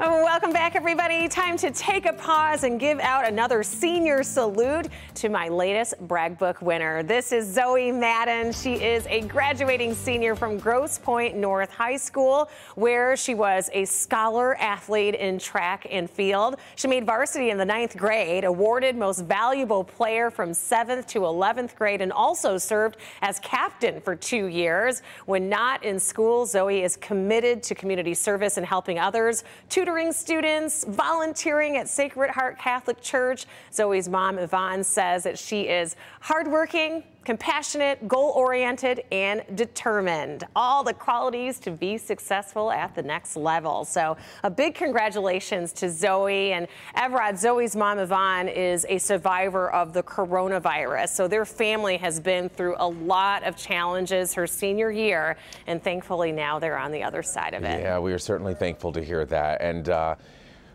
Oh, welcome back, everybody. Time to take a pause and give out another senior salute to my latest brag Book winner. This is Zoe Madden. She is a graduating senior from Grosse Pointe North High School, where she was a scholar athlete in track and field. She made varsity in the ninth grade, awarded most valuable player from seventh to 11th grade, and also served as captain for two years. When not in school, Zoe is committed to community service and helping others tutoring students, volunteering at Sacred Heart Catholic Church. Zoe's mom, Yvonne, says that she is hardworking, compassionate, goal-oriented, and determined. All the qualities to be successful at the next level. So a big congratulations to Zoe and Evrod. Zoe's mom, Yvonne, is a survivor of the coronavirus. So their family has been through a lot of challenges her senior year, and thankfully now they're on the other side of it. Yeah, we are certainly thankful to hear that. And and uh,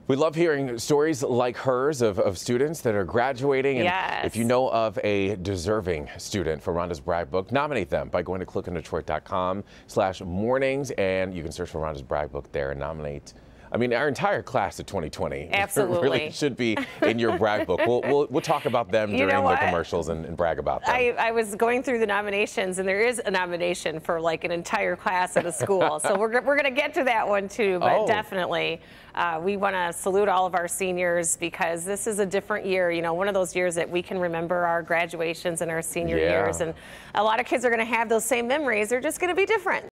we love hearing stories like hers of, of students that are graduating. And yes. if you know of a deserving student for Rhonda's Brag book, nominate them by going to clickondetroit.com slash mornings. And you can search for Rhonda's Brag book there and nominate I mean, our entire class of 2020 Absolutely. really should be in your brag book. We'll, we'll, we'll talk about them you during the commercials and, and, brag about them. I, I, was going through the nominations, and there is a nomination for like an entire class at a school. so we're, we're going to get to that one too, but oh. definitely. Uh, we want to salute all of our seniors because this is a different year. You know, one of those years that we can remember our graduations and our senior yeah. years. And a lot of kids are going to have those same memories. They're just going to be different.